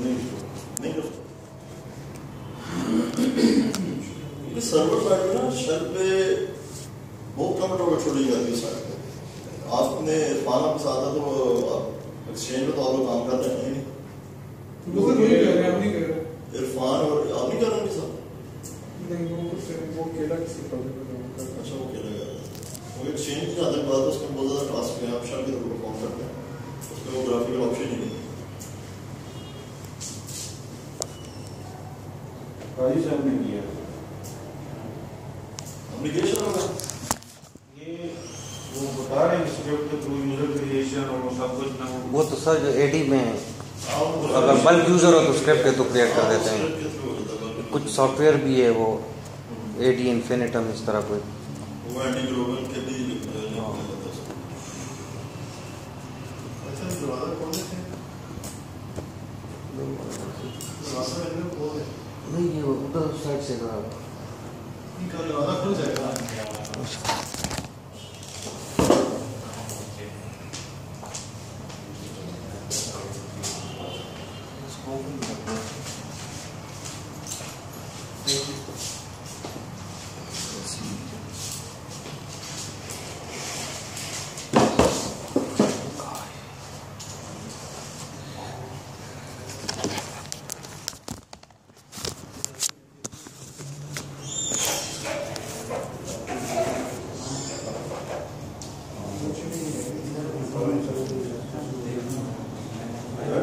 نہیں نہیں کر سرور سائڈ پہ نا شیل پہ بہت کم ٹوکر چھوڑی جاتی ہے سائڈ پہ آپ نے پانا پسا تھا تو ایکسچینج میں تو آپ لوگ کام کر رہے ہیں نہیں عرفان اور آپ نہیں کر رہے ہیں سب نہیں وہ کچھ کیلا کسی پروجیکٹ میں اچھا وہ کہہ رہے ہیں وہ ایکسچینج جہاں تک بات اس میں بہت زیادہ ٹاسک ہیں آپ شام کے طور پر کام کرتے ہیں اس میں وہ گرافیکل آپشن ہی نہیں ہے قاضی صاحب نے کیا اپلیکیشن ہوگا یہ وہ بتا رہے ہیں کہ اسکرپٹ کے تھرو یوزر کریشن اور وہ سب کچھ نہ وہ تو سر جو اے ڈی میں آپ اگر بلک یوزر ہو تو اسکرپٹ ہے تو کریٹ کر دیتے ہیں۔ کچھ سافٹ ویئر بھی ہے وہ اے ڈی انفینیٹم اس طرح کوئی۔ وہ اینٹی گلوبل کے دروازہ کھول دیتے ادھر سائڈ سے کرا Thank you.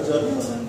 Gracias.